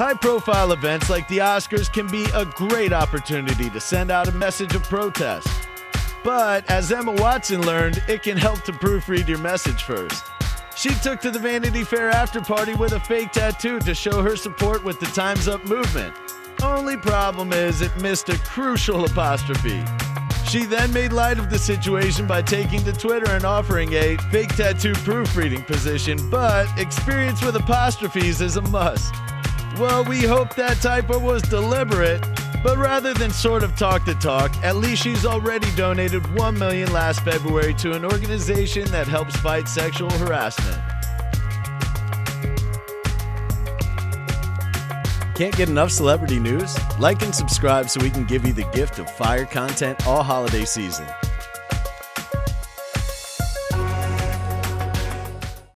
High profile events like the Oscars can be a great opportunity to send out a message of protest. But as Emma Watson learned, it can help to proofread your message first. She took to the Vanity Fair after party with a fake tattoo to show her support with the Time's Up movement. Only problem is it missed a crucial apostrophe. She then made light of the situation by taking to Twitter and offering a fake tattoo proofreading position, but experience with apostrophes is a must. Well, we hope that typo was deliberate, but rather than sort of talk the talk, at least she's already donated 1 million last February to an organization that helps fight sexual harassment. Can't get enough celebrity news? Like and subscribe so we can give you the gift of fire content all holiday season.